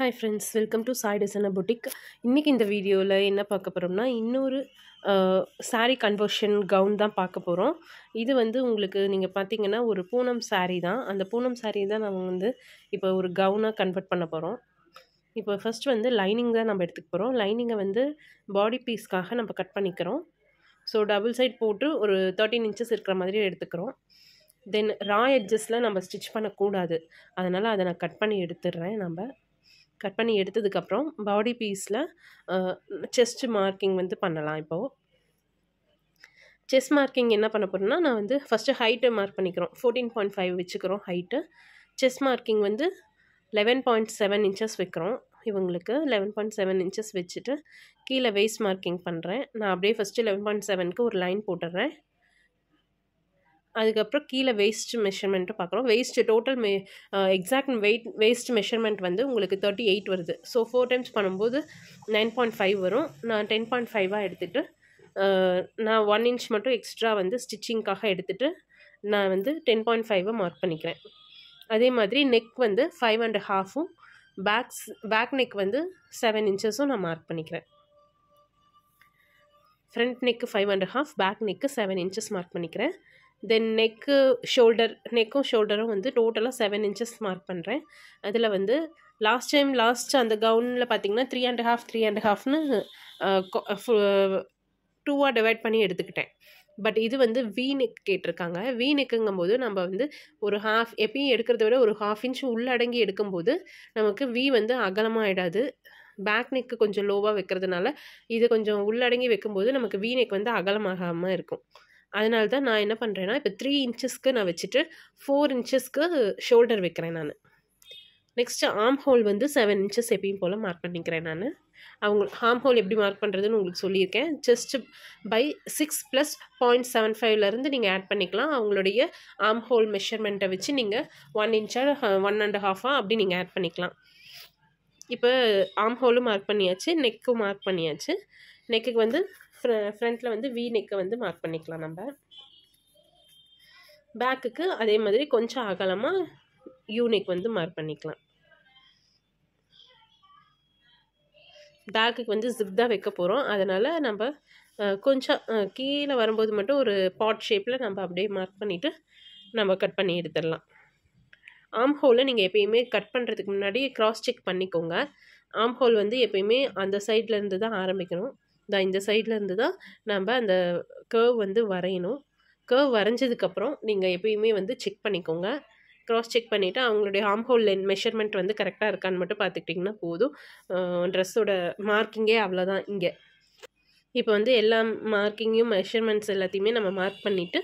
Hi friends welcome to Sai designer boutique இன்றைக்கி இந்த வீடியோவில் என்ன பார்க்க போகிறோம்னா இன்னொரு சாரீ கன்வர்ஷன் கவுன் தான் பார்க்க போகிறோம் இது வந்து உங்களுக்கு நீங்கள் பார்த்தீங்கன்னா ஒரு பூனம் சாரீ தான். அந்த பூனம் சாரீ தான் நம்ம வந்து இப்போ ஒரு கவுனாக கன்வெர்ட் பண்ண போகிறோம் இப்போ ஃபர்ஸ்ட் வந்து லைனிங் தான் நம்ம எடுத்துக்க போகிறோம் லைனிங்கை வந்து பாடி பீஸ்க்காக நம்ம கட் பண்ணிக்கிறோம். ஸோ டபுள் சைட் போட்டு ஒரு தேர்ட்டின் இன்ச்சஸ் இருக்கிற மாதிரி எடுத்துக்கிறோம். தென் ரா எட்ஜஸில் நம்ம ஸ்டிச் பண்ணக்கூடாது. அதனால் அதை நான் கட் பண்ணி எடுத்துடுறேன். நம்ம கட் பண்ணி எடுத்ததுக்கப்புறம் பாடி பீஸில் செஸ்ட் மார்க்கிங் வந்து பண்ணலாம் இப்போது செஸ் மார்க்கிங் என்ன பண்ண போகிறேன்னா நான் வந்து ஃபஸ்ட்டு ஹைட்டு மார்க் பண்ணிக்கிறோம். ஃபோர்டீன் பாயிண்ட் ஃபைவ் வச்சுக்கிறோம் ஹைட்டு செஸ் மார்க்கிங் வந்து லெவன் பாயிண்ட் செவன் இன்ச்சஸ் வைக்கிறோம். இவங்களுக்கு லெவன் பாயிண்ட் செவன் இன்ச்சஸ் வச்சுட்டு கீழே வெய்ஸ் மார்க்கிங் பண்ணுறேன் நான் அப்படியே ஃபஸ்ட்டு லெவன் பாயிண்ட் செவனுக்கு ஒரு லைன் போட்டுடுறேன். அதுக்கப்புறம் கீழே வேஸ்ட் மெஷர்மெண்ட்டும் பார்க்குறோம் வேஸ்ட் டோட்டல் மெ எக்ஸாக்ட் வெயிட் வேஸ்ட் மெஷர்மெண்ட் வந்து உங்களுக்கு தேர்ட்டி எயிட் வருது. ஸோ ஃபோர் டைம்ஸ் பண்ணும்போது நைன் பாயிண்ட் ஃபைவ் வரும். நான் டென் பாயிண்ட் ஃபைவாக எடுத்துகிட்டு நான் ஒன் இன்ச் மட்டும் எக்ஸ்ட்ரா வந்து ஸ்டிச்சிங்க்காக எடுத்துகிட்டு நான் வந்து டென் பாயிண்ட் ஃபைவை மார்க் பண்ணிக்கிறேன். அதே மாதிரி நெக் வந்து ஃபைவ் அண்ட் ஹாஃபும் பேக்ஸ் பேக் நெக் வந்து செவன் இன்ச்சஸும் நான் மார்க் பண்ணிக்கிறேன். Front neck five and half back neck seven inches mark பண்ணிக்கிறேன். தென் நெக்கு ஷோல்டர் நெக்கும் ஷோல்டரும் வந்து டோட்டலாக செவன் இன்ச்சஸ் மார்க் பண்ணுறேன் அதில் வந்து லாஸ்ட் டைம் லாஸ்ட் அந்த கவுனில் பார்த்தீங்கன்னா three and half three and ஹாஃப்னு டூவாக டிவைட் பண்ணி எடுத்துக்கிட்டேன். பட் இது வந்து வி நெக் கேட்டிருக்காங்க. வி நெக்குங்கும் போது நம்ம வந்து ஒரு ஹாஃப் எப்பயும் எடுக்கிறத விட ஒரு ஹாஃப் இன்ச் உள்ளடங்கி எடுக்கும்போது நமக்கு வி வந்து அகலமாகிடாது பேக் நெக்கு கொஞ்சம் லோவாக வைக்கிறதுனால இது கொஞ்சம் உள்ளடங்கி வைக்கும்போது நமக்கு வி நெக் வந்து அகலமாகாமல் இருக்கும். அதனால தான் நான் என்ன பண்ணுறேன்னா இப்போ த்ரீ இன்ச்சஸ்க்கு நான் வச்சுட்டு ஃபோர் இன்ச்சஸ்க்கு ஷோல்டர் வைக்கிறேன் நான். நெக்ஸ்ட்டு ஆம் ஹோல் வந்து செவன் இன்ச்சஸ் எப்பயும் போல் மார்க் பண்ணிக்கிறேன் நான். அவங்க ஆம் ஹோல் எப்படி மார்க் பண்ணுறதுன்னு உங்களுக்கு சொல்லியிருக்கேன். Just by six plus point seven ஃபைவ்லேருந்து நீங்கள் ஆட் பண்ணிக்கலாம். அவங்களுடைய ஆம் ஹோல் மெஷர்மெண்ட்டை வச்சு நீங்கள் ஒன் இன்ச்சாக ஒன் அண்ட் ஹாஃபாக அப்படி நீங்கள் ஆட் பண்ணிக்கலாம். இப்போ ஆம் ஹோலும் மார்க் பண்ணியாச்சு நெக்கும் மார்க் பண்ணியாச்சு. நெக்குக்கு வந்து ஃப்ரண்ட்டில் வந்து வி நெக்கை வந்து மார்க் பண்ணிக்கலாம் நம்ம. பேக்குக்கு அதே மாதிரி கொஞ்சம் அகலமாக யூனிக் வந்து மார்க் பண்ணிக்கலாம். பேக்குக்கு வந்து ஜிப் தான் வைக்க போகிறோம் அதனால் நம்ம கொஞ்சம் கீழே வரும்போது மட்டும் ஒரு பாட் ஷேப்பில் நம்ம அப்படியே மார்க் பண்ணிவிட்டு நம்ம கட் பண்ணி எடுத்துடலாம். ஆம் ஹோலை நீங்கள் எப்பயுமே கட் பண்ணுறதுக்கு முன்னாடி க்ராஸ் செக் பண்ணிக்கோங்க. ஆம் ஹோல் வந்து எப்பயுமே அந்த சைட்லேருந்து தான் ஆரம்பிக்கணும். தான் இந்த சைடில் இருந்து தான் நம்ம அந்த கேர்வ் வந்து வரையணும். கேர்வ் வரைஞ்சதுக்கப்புறம் நீங்கள் எப்பயுமே வந்து செக் பண்ணிக்கோங்க. க்ராஸ் செக் பண்ணிவிட்டு அவங்களுடைய ஆம் ஹோல் லென் மெஷர்மெண்ட் வந்து கரெக்டாக இருக்கான்னு மட்டும் பார்த்துக்கிட்டிங்கன்னா போதும். ட்ரெஸ்ஸோட மார்க்கிங்கே அவ்வளோதான் இங்கே. இப்போ வந்து எல்லா மார்க்கிங்கும் மெஷர்மெண்ட்ஸ் எல்லாத்தையுமே நம்ம மார்க் பண்ணிவிட்டு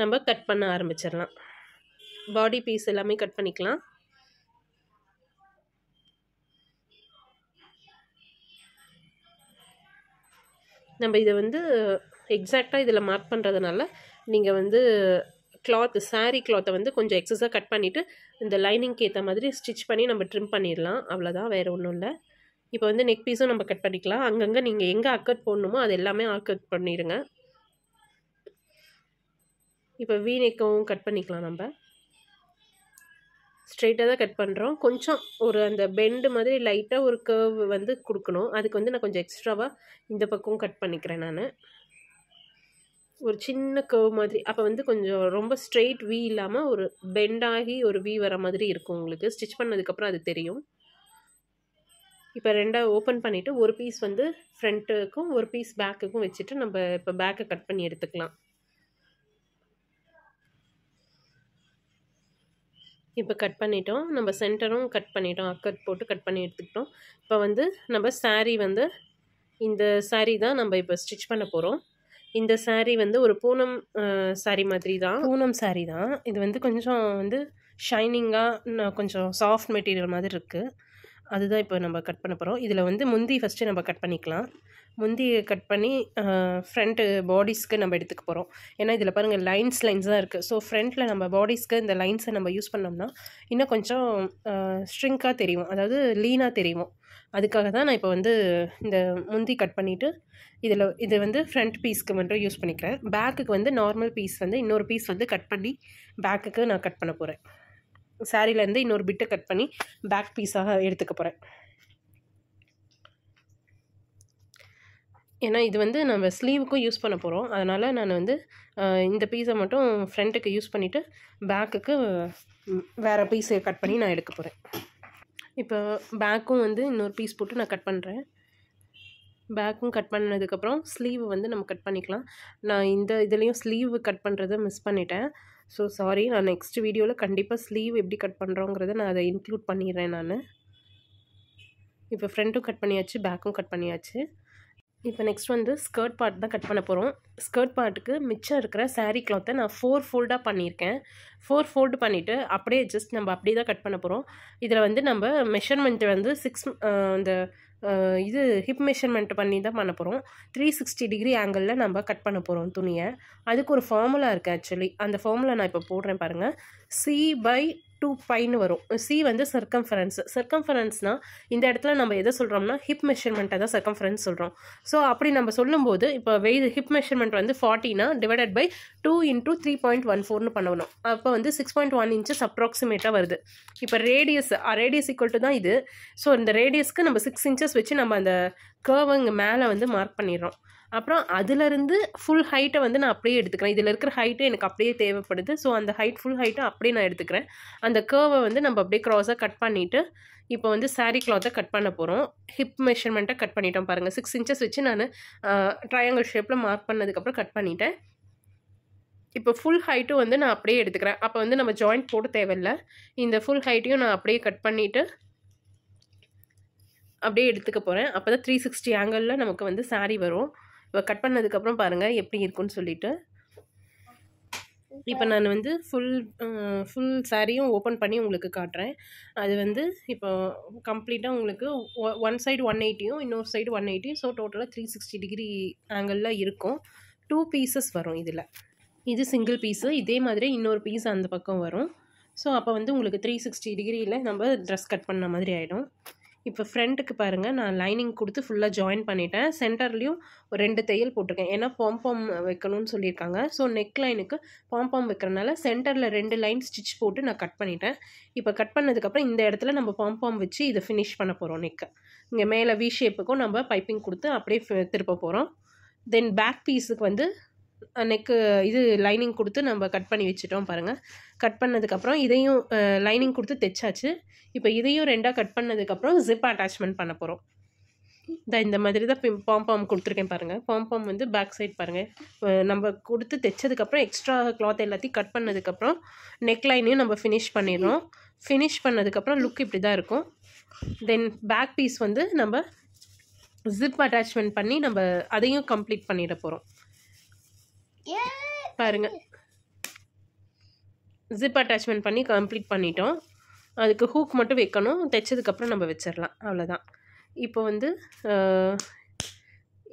நம்ம கட் பண்ண ஆரம்பிச்சிடலாம். பாடி பீஸ் எல்லாமே கட் பண்ணிக்கலாம். நம்ம இதை வந்து எக்ஸாக்டாக இதில் மார்க் பண்ணுறதுனால நீங்கள் வந்து கிளாத் சாரீ கிளாத்தை வந்து கொஞ்சம் எக்ஸஸாக கட் பண்ணிவிட்டு இந்த லைனிங்க்கு ஏற்ற மாதிரி ஸ்டிச் பண்ணி நம்ம ட்ரிம் பண்ணிடலாம். அவ்வளோதான் வேறு ஒன்றும் இல்லை. இப்போ வந்து நெக் பீஸும் நம்ம கட் பண்ணிக்கலாம். அங்கங்கே நீங்கள் எங்கே அக்கட் போடணுமோ அது எல்லாமே அக்கட் பண்ணிடுங்க இப்போ வீ நெக்கவும் கட் பண்ணிக்கலாம் நம்ம. ஸ்ட்ரெயிட்டாக தான் கட் பண்ணுறோம் கொஞ்சம் ஒரு அந்த பெண்டு மாதிரி லைட்டாக ஒரு கர்வ் வந்து கொடுக்கணும். அதுக்கு வந்து நான் கொஞ்சம் எக்ஸ்ட்ராவாக இந்த பக்கம் கட் பண்ணிக்கிறேன் நான். ஒரு சின்ன கர்வ் மாதிரி. அப்போ வந்து கொஞ்சம் ரொம்ப ஸ்ட்ரெயிட் வீ இல்லாமல் ஒரு பெண்டாகி ஒரு வீ வர மாதிரி இருக்கும் உங்களுக்கு. ஸ்டிச் பண்ணதுக்கப்புறம் அது தெரியும். இப்போ ரெண்டாக ஓப்பன் பண்ணிவிட்டு ஒரு பீஸ் வந்து ஃப்ரண்ட்டுக்கும் ஒரு பீஸ் பேக்குக்கும் வச்சுட்டு நம்ம இப்போ பேக்கை கட் பண்ணி எடுத்துக்கலாம். இப்போ கட் பண்ணிட்டோம். நம்ம சென்டரும் கட் பண்ணிட்டோம். அக்கட் போட்டு கட் பண்ணி எடுத்துக்கிட்டோம். இப்போ வந்து நம்ம சாரீ வந்து இந்த சாரீ தான் நம்ம இப்போ ஸ்டிச் பண்ண போகிறோம் இந்த சாரீ வந்து ஒரு பூனம் சாரீ மாதிரி தான். பூனம் சாரீ தான். இது வந்து கொஞ்சம் வந்து ஷைனிங்காக கொஞ்சம் சாஃப்ட் மெட்டீரியல் மாதிரி இருக்குது அதுதான் இப்போ நம்ம கட் பண்ண போகிறோம் இதில் வந்து முந்தி ஃபஸ்ட்டு நம்ம கட் பண்ணிக்கலாம். முந்தியை கட் பண்ணி ஃப்ரண்ட்டு பாடிஸ்க்கு நம்ம எடுத்துக்க போகிறோம் ஏன்னா இதில் பாருங்கள் லைன்ஸ் லைன்ஸ் தான் இருக்குது ஸோ ஃப்ரண்ட்டில் நம்ம பாடிஸ்க்கு இந்த லைன்ஸை நம்ம யூஸ் பண்ணோம்னா இன்னும் கொஞ்சம் ஸ்ட்ரிங்காக தெரியும். அதாவது லீனாக தெரியும். அதுக்காக தான் நான் இப்போ வந்து இந்த முந்தி கட் பண்ணிவிட்டு இதில் இது வந்து ஃப்ரண்ட் பீஸ்க்கு மட்டும் யூஸ் பண்ணிக்கிறேன். பேக்குக்கு வந்து நார்மல் பீஸ் வந்து இன்னொரு பீஸ் வந்து கட் பண்ணி பேக்குக்கு நான் கட் பண்ண போகிறேன் சாரீலேருந்து இன்னொரு பிட்டை கட் பண்ணி பேக் பீஸாக எடுத்துக்க போகிறேன் ஏன்னா இது வந்து நம்ம ஸ்லீவுக்கும் யூஸ் பண்ண போகிறோம் அதனால் நான் வந்து இந்த பீஸை மட்டும் ஃப்ரண்ட்டுக்கு யூஸ் பண்ணிவிட்டு பேக்குக்கு வேறு பீஸை கட் பண்ணி நான் எடுக்க போகிறேன் இப்போ பேக்கும் வந்து இன்னொரு பீஸ் போட்டு நான் கட் பண்ணுறேன் பேக்கும் கட் பண்ணதுக்கப்புறம் ஸ்லீவ் வந்து நம்ம கட் பண்ணிக்கலாம். நான் இந்த இதுலேயும் ஸ்லீவ் கட் பண்ணுறதை மிஸ் பண்ணிட்டேன். ஸோ சாரி நான் நெக்ஸ்ட் வீடியோவில் கண்டிப்பாக ஸ்லீவ் எப்படி கட் பண்ணுறோங்கிறத நான் அதை இன்க்ளூட் பண்ணிடுறேன் நான். இப்போ ஃப்ரண்ட்டும் கட் பண்ணியாச்சு பேக்கும் கட் பண்ணியாச்சு. இப்போ நெக்ஸ்ட் வந்து ஸ்கர்ட் பார்ட் தான் கட் பண்ண போகிறோம் ஸ்கர்ட் பார்ட்டுக்கு மிச்சம் இருக்கிற சாரீ கிளாத்தை நான் ஃபோர் ஃபோல்டாக பண்ணியிருக்கேன். ஃபோர் ஃபோல்டு பண்ணிவிட்டு அப்படியே ஜஸ்ட் நம்ம அப்படியே தான் கட் பண்ண போகிறோம் இதில் வந்து நம்ம மெஷர்மெண்ட் வந்து சிக்ஸ் இந்த இது ஹிப் மெஷர்மெண்ட் பண்ணி தான் பண்ண போகிறோம் த்ரீ சிக்ஸ்டி டிகிரி ஆங்கிளில் நம்ம கட் பண்ண போகிறோம் துணியை. அதுக்கு ஒரு ஃபார்முலா இருக்குது ஆக்சுவலி அந்த ஃபார்முலா நான் இப்போ போடுறேன் பாருங்கள் சி பை டூ பைன்னு வரும். சி வந்து சர்க்கம்ஃபரன்ஸ் சர்க்கம்ஃபரன்ஸ்னால் இந்த இடத்துல நம்ம எதை சொல்கிறோம்னா ஹிப் மெஷர்மெண்ட்டை தான் சர்க்கம்ஃபரன்ஸ் சொல்கிறோம் ஸோ அப்படி நம்ம சொல்லும்போது இப்போ வெய் ஹிப் மெஷர்மெண்ட் வந்து ஃபார்ட்டினா divided by two into three point one ஃபோர்னு பண்ணணும். அப்போ வந்து சிக்ஸ் பாயிண்ட் ஒன் இன்ச்சஸ் அப்ராக்சிமேட்டாக வருது. இப்போ ரேடியஸ் ரேடியஸ் ஈக்குவல் டு தான் இது. ஸோ இந்த ரேடியஸ்க்கு நம்ம சிக்ஸ் இன்ச்சஸ் வச்சு நம்ம அந்த கேர்வை இங்கே மேலே வந்து மார்க் பண்ணிடுறோம். அப்புறம் அதுலேருந்து ஃபுல் ஹைட்டை வந்து நான் அப்படியே எடுத்துக்கிறேன். இதில் இருக்கிற ஹைட்டு எனக்கு அப்படியே தேவைப்படுது. ஸோ அந்த ஹைட் ஃபுல் ஹைட்டை அப்படியே நான் எடுத்துக்கிறேன். அந்த கேர்வை வந்து நம்ம அப்படியே க்ராஸாக கட் பண்ணிவிட்டு இப்போ வந்து சாரீ கிளாத்தை கட் பண்ண போகிறோம் ஹிப் மெஷர்மெண்ட்டை கட் பண்ணிட்டோம் பாருங்கள் சிக்ஸ் இன்ச்சஸ் வச்சு நான் ட்ரையாங்கிள் ஷேப்பில் மார்க் பண்ணதுக்கப்புறம் கட் பண்ணிட்டேன். இப்போ ஃபுல் ஹைட்டும் வந்து நான் அப்படியே எடுத்துக்கிறேன். அப்போ வந்து நம்ம ஜாயிண்ட் போட தேவையில்ல. இந்த ஃபுல் ஹைட்டையும் நான் அப்படியே கட் பண்ணிவிட்டு அப்படியே எடுத்துக்க போகிறேன் அப்போ தான் த்ரீ சிக்ஸ்டி ஆங்கிளில் நமக்கு வந்து saree வரும். இப்போ கட் பண்ணதுக்கப்புறம் பாருங்கள் எப்படி இருக்குன்னு சொல்லிட்டு. இப்போ நான் வந்து ஃபுல் ஃபுல் சாரியும் ஓப்பன் பண்ணி உங்களுக்கு காட்டுறேன். அது வந்து இப்போ கம்ப்ளீட்டாக உங்களுக்கு ஒன் சைடு ஒன் எயிட்டியும் இன்னொரு சைடு ஒன் எயிட்டியும் ஸோ டோட்டலாக த்ரீ சிக்ஸ்டி டிகிரி ஆங்கிளில் இருக்கும். டூ பீசஸ் வரும் இதில். இது சிங்கிள் பீஸு இதே மாதிரி இன்னொரு பீஸ் அந்த பக்கம் வரும். ஸோ அப்போ வந்து உங்களுக்கு த்ரீ சிக்ஸ்டி டிகிரியில் நம்ம ட்ரெஸ் கட் பண்ண மாதிரி ஆகிடும் இப்போ ஃப்ரண்ட்டுக்கு பாருங்கள் நான் லைனிங் கொடுத்து ஃபுல்லாக ஜாயின் பண்ணிட்டேன். சென்டர்லேயும் ஒரு ரெண்டு தையல் போட்டிருக்கேன். ஏன்னா பாம்பாம் வைக்கணும்னு சொல்லியிருக்காங்க. ஸோ நெக் லைனுக்கு பாம்பாம் வைக்கிறனால சென்டரில் ரெண்டு லைன் ஸ்டிச் போட்டு நான் கட் பண்ணிட்டேன். இப்போ கட் பண்ணதுக்கப்புறம் இந்த இடத்துல நம்ம பாம்பாம் வச்சு இதை ஃபினிஷ் பண்ண போகிறோம் நெக்கை இங்கே மேலே வி ஷேப்புக்கும் நம்ம பைப்பிங் கொடுத்து அப்படியே திருப்ப போகிறோம் தென் பேக் பீஸுக்கு வந்து நெக்கு இது லைனிங் கொடுத்து நம்ம கட் பண்ணி வச்சுட்டோம் பாருங்கள் கட் பண்ணதுக்கப்புறம் இதையும் லைனிங் கொடுத்து தைச்சாச்சு. இப்போ இதையும் ரெண்டாக கட் பண்ணதுக்கப்புறம் ஜிப் அட்டாச்மெண்ட் பண்ண போகிறோம் இந்த இந்த மாதிரி தான் பாம்பாம் கொடுத்துருக்கேன் பாருங்கள் பாம்பாம் வந்து பேக் சைட் பாருங்கள் நம்ம கொடுத்து தைச்சதுக்கப்புறம் எக்ஸ்ட்ரா கிளாத் எல்லாத்தையும் கட் பண்ணதுக்கப்புறம் நெக் லைனையும் நம்ம ஃபினிஷ் பண்ணிடுறோம். ஃபினிஷ் பண்ணதுக்கப்புறம் லுக் இப்படி தான் இருக்கும். தென் பேக் பீஸ் வந்து நம்ம ஜிப் அட்டாச்மெண்ட் பண்ணி நம்ம அதையும் கம்ப்ளீட் பண்ணிட போகிறோம் பாருங்க. ஜிப் அட்டாச்மெண்ட் பண்ணி கம்ப்ளீட் பண்ணிட்டோம். அதுக்கு ஹூக் மட்டும் வைக்கணும். தைச்சதுக்கப்புறம் நம்ம வச்சிடலாம் அவ்வளோதான் இப்போ வந்து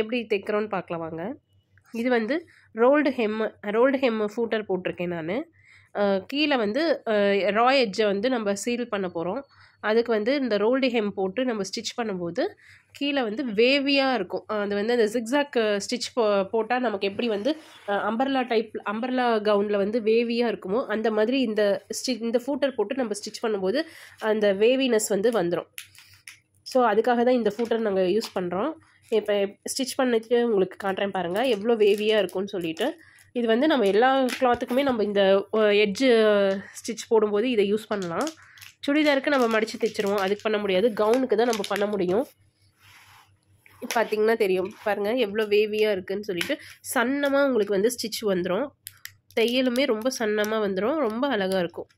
எப்படி தைக்கிறோன்னு பார்க்கலாம் வாங்க. இது வந்து rolled hem rolled hem footer போட்டிருக்கேன் நான். கீழே வந்து ரா எட்ஜை வந்து நம்ம சீல் பண்ண போகிறோம் அதுக்கு வந்து இந்த ரோல்டு ஹெம் போட்டு நம்ம ஸ்டிச் பண்ணும்போது கீழே வந்து வேவியாக இருக்கும். அது வந்து அந்த ஜிக்ஸாக் ஸ்டிச் போ போட்டால் நமக்கு எப்படி வந்து அம்பர்லா டைப் அம்பர்லா கவுனில் வந்து வேவியாக இருக்குமோ அந்த மாதிரி இந்த ஸ்டி இந்த ஃபூட்டர் போட்டு நம்ம ஸ்டிச் பண்ணும்போது அந்த வேவினஸ் வந்து வந்துடும் ஸோ அதுக்காக தான் இந்த ஃபூட்டர் நாங்கள் யூஸ் பண்ணுறோம் இப்போ ஸ்டிச் பண்ணிட்டு உங்களுக்கு காட்டுறேன் பாருங்கள் எவ்வளோ வேவியாக இருக்கும்னு சொல்லிட்டு. இது வந்து நம்ம எல்லா கிளாத்துக்குமே நம்ம இந்த எட்ஜு ஸ்டிச் போடும்போது இதை யூஸ் பண்ணலாம். சுடிதாருக்கு நம்ம மடித்து தைச்சிருவோம். அதுக்கு பண்ண முடியாது. கவுனுக்கு தான் நம்ம பண்ண முடியும். பார்த்திங்கன்னா தெரியும். பாருங்கள் எவ்வளோ வேவியாக இருக்குதுன்னு சொல்லிட்டு. சன்னமாக உங்களுக்கு வந்து ஸ்டிச் வந்துடும் தையலுமே ரொம்ப சன்னமாக வந்துடும் ரொம்ப அழகாக இருக்கும்.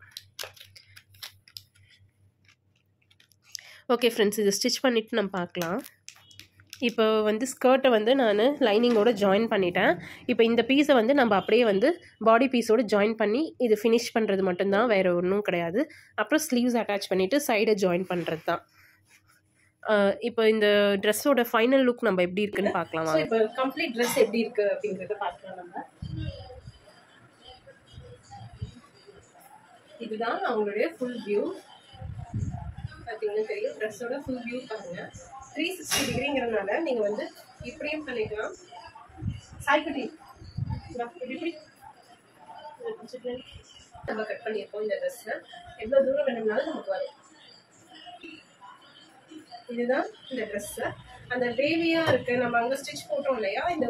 ஓகே ஃப்ரெண்ட்ஸ் இது ஸ்டிச் பண்ணிவிட்டு நம்ம பார்க்கலாம். இப்போ வந்து ஸ்கர்ட்டை வந்து நான் லைனிங்கோட ஜாயின் பண்ணிட்டேன். இப்போ இந்த பீஸை வந்து நம்ம அப்படியே வந்து பாடி பீஸோடு ஜாயின் பண்ணி இது ஃபினிஷ் பண்ணுறது மட்டும்தான் வேறு ஒன்றும் கிடையாது. அப்புறம் ஸ்லீவ்ஸ் அட்டாச் பண்ணிவிட்டு சைடை ஜாயின் பண்ணுறது தான் இப்போ இந்த ட்ரெஸ்ஸோட ஃபைனல் லுக் நம்ம எப்படி இருக்குன்னு பார்க்கலாம் இப்போ கம்ப்ளீட் ட்ரெஸ் எப்படி இருக்கு அப்படிங்கிறத பார்க்கலாம் நம்ம. இதுதான் அவங்களுடைய ஃபுல் வியூ பார்த்தீங்கன்னா தெரியும் ட்ரெஸ்ஸோட ஃபுல் வியூ பாருங்க. த்ரீ சிக்ஸ்டி டிகிரிங்கிறதுனால நீங்கள் வந்து இப்படியும் பண்ணிக்கலாம். சாய்க்குட்டி. இப்படி நம்ம கட் பண்ணியிருக்கோம் இந்த ட்ரெஸ்ஸை எவ்வளோ தூரம் வேணும்னாலும் நமக்கு வரும். இதுதான் இந்த ட்ரெஸ்ஸு அந்த வேவியாக இருக்குது நம்ம அங்கே ஸ்டிச் போட்டோம் இல்லையா? இந்த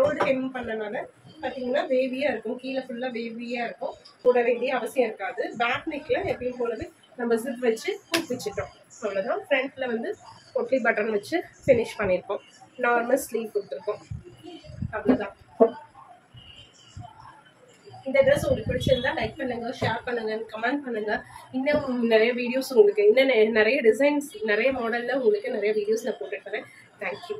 ரோடு ஹெம் பண்ணனால பார்த்தீங்கன்னா வேவியாக இருக்கும். கீழே ஃபுல்லாக வேவியாக இருக்கும். போட வேண்டிய அவசியம் இருக்காது. பேக் நெக்கில் எப்பயும் போலவே நம்ம ஜிப் வச்சு பூ வச்சுட்டோம். அவ்வளோதான் ஃப்ரண்ட்டில் வந்து ஒட்லி பட்டன் வச்சு ஃபினிஷ் பண்ணியிருக்கோம் நார்மல் ஸ்லீவ் கொடுத்துருக்கோம். அவ்வளோதான் இந்த ட்ரெஸ் உங்களுக்கு பிடிச்சிருந்தா லைக் பண்ணுங்க ஷேர் பண்ணுங்க கமெண்ட் பண்ணுங்க. இன்னும் நிறைய வீடியோஸ் உங்களுக்கு இன்னும் நிறைய டிசைன்ஸ் நிறைய மாடலில் உங்களுக்கு நிறைய வீடியோஸ் நான் போட்டுட்டு தரேன் தேங்க்யூ